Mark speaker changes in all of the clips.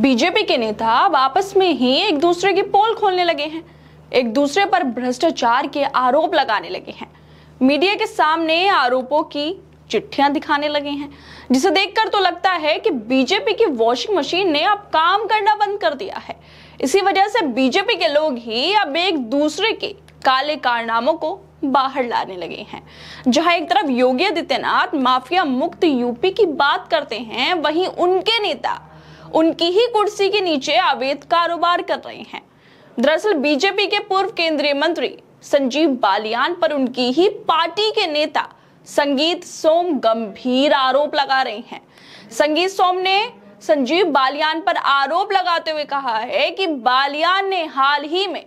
Speaker 1: BJP के नेता अब आपस में ही एक दूसरे की पोल खोलने लगे हैं। एक दूसरे पर भ्रष्टाचार के आरोप लगाने लगे हैं। मीडिया के सामने आरोपों की चिट्ठियाँ दिखाने लगे हैं। जिसे देखकर तो लगता है कि बीजेपी की वॉशिंग मशीन ने अब काम करना बंद कर दिया है। इसी वजह से बीजेपी के लोग ही अब एक दूसरे के काले कारनामों को बाहर लाने लगे हैं। जहाँ एक तरफ़ योगी आदित्यनाथ माफिया मुक्त यूपी की बात करते हैं, वहीं उनके नेता उनकी ही कुर्सी के नीचे अवैध कारोबार कर रहे हैं। दरअसल बीजेपी के पूर्व केंद्रीय मंत्री संजीव बालियान पर उनकी ही पार्टी के नेता संगीत सोम गंभीर आरोप लगा रहे हैं। संगीत सोम ने संजीव बालियान पर आरोप लगाते हुए कहा है कि बालियान ने हाल ही में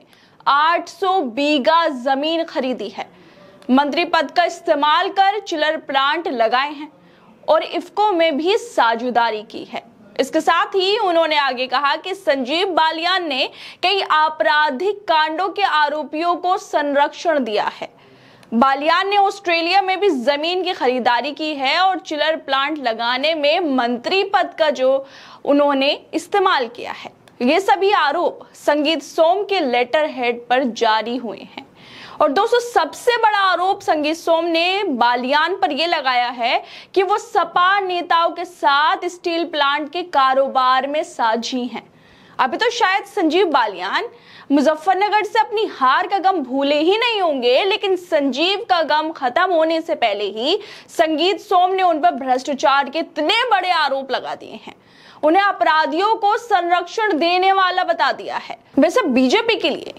Speaker 1: 800 बीघा ज़मीन खरीदी है। मंत्री पद का इस्तेमाल कर चिलर प्लांट लगाए हैं और इफ्को में भी साझेदारी की है। इसके साथ ही उन्होंने आगे कहा कि संजीव बालियान ने कई आपराधिक कांडों के आरोपियों को संरक्षण दिया है। बालियान ने ऑस्ट्रेलिया में भी ज़मीन की खरीदारी की है और चिलर प्लांट लगाने में मंत्री पद का जो उन्होंने इस्तेमाल किया है। ये सभी आरोप संगीत सोम के लेटर हेड पर जारी हुए हैं। और दोस्तों, सबसे बड़ा संगीत सोम ने बालियान पर यह लगाया है कि वो सपा नेताओं के साथ स्टील प्लांट के कारोबार में साझी हैं। अभी तो शायद संजीव बालियान मुजफ्फरनगर से अपनी हार का गम भूले ही नहीं होंगे, लेकिन संजीव का गम खत्म होने से पहले ही संगीत सोम ने उन पर भ्रष्टाचार के इतने बड़े आरोप लगा दिए हैं। उन्हें अपराधियों को संरक्षण देने वाला बता दिया है। वैसे बीजेपी के लिए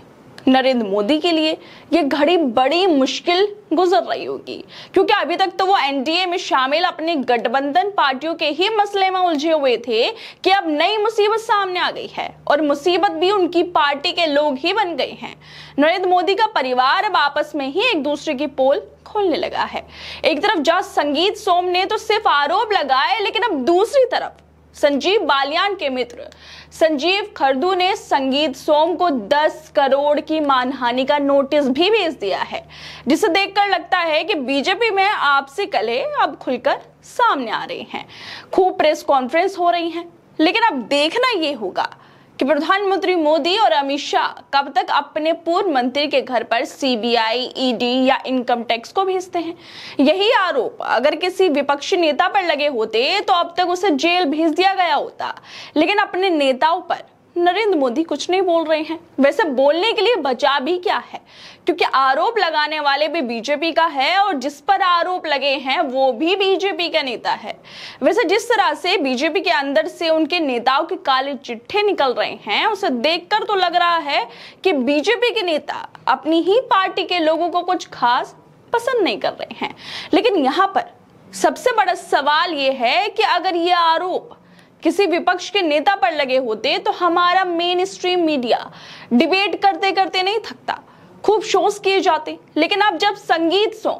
Speaker 1: नरेंद्र मोदी के लिए ये घड़ी बड़ी मुश्किल गुजर रही होगी। क्योंकि अभी तक तो वो एनडीए में शामिल अपने गठबंधन पार्टियों के ही मसले में उलझे हुए थे कि अब नई मुसीबत सामने आ गई है और मुसीबत भी उनकी पार्टी के लोग ही बन गए हैं। नरेंद्र मोदी का परिवार अब आपस में ही एक दूसरे की पोल खोलने लगा है। एक तरफ़ जहाँ संगीत सोम ने तो सिर्फ़ आरोप लगाए, लेकिन अब दूसरी तरफ़ संजीव बालियान के मित्र। संजीव खरदू ने संगीत सोम को 10 करोड़ की मानहानि का नोटिस भी भेज दिया है। जिसे देखकर लगता है कि बीजेपी में आपसी कले अब खुलकर सामने आ रहे हैं। खूब प्रेस कॉन्फ्रेंस हो रही हैं, लेकिन अब देखना यह होगा कि प्रधानमंत्री मोदी और अमित शाह कब तक अपने पूर्व मंत्री के घर पर सीबीआई ईडी या इनकम टैक्स को भेजते हैं? यही आरोप, अगर किसी विपक्षी नेता पर लगे होते तो अब तक उसे जेल भेज दिया गया होता। लेकिन अपने नेताओं पर नरेंद्र मोदी कुछ नहीं बोल रहे हैं। वैसे बोलने के लिए बचा भी क्या है? क्योंकि आरोप लगाने वाले भी बीजेपी का है और जिस पर आरोप लगे हैं, वो भी बीजेपी का नेता है। वैसे जिस तरह से बीजेपी के अंदर से उनके नेताओं के काले चिट्ठे निकल रहे हैं, उसे देखकर तो लग रहा है कि बीजेपी के नेता अपनी ही पार्टी के लोगों को कुछ खास पसंद नहीं कर रहे हैं। लेकिन यहाँ पर सबसे बड़ा सवाल ये है कि अगर ये आरोप किसी विपक्ष के नेता पर लगे होते तो हमारा मेन स्ट्रीम मीडिया डिबेट करते करते नहीं थकता। खूब शोज़ किए जाते। लेकिन अब जब संगीत सो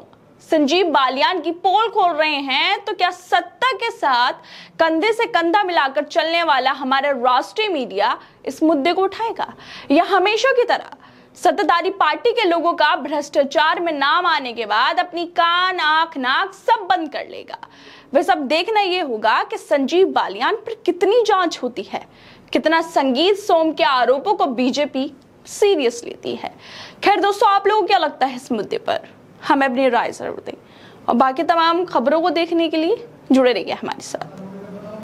Speaker 1: संजीव बालियान की पोल खोल रहे हैं तो क्या सत्ता के साथ कंधे से कंधा मिलाकर चलने वाला हमारा राष्ट्रीय मीडिया इस मुद्दे को उठाएगा? या हमेशा की तरह सत्ताधारी पार्टी के लोगों का भ्रष्टाचार में नाम आने के बाद अपनी कान, आँख, नाक सब बंद कर लेगा। वह सब देखना यह होगा कि संजीव बालियान पर कितनी जाँच होती है। कितना संगीत सोम के आरोपों को बीजेपी सीरियस लेती है। खैर दोस्तों, आप लोगों को क्या लगता है इस मुद्दे पर? हमें अपनी राय ज़रूर दें। और बाकी तमाम खबरों को देखने के लिए जुड़े रहिए हमारे साथ।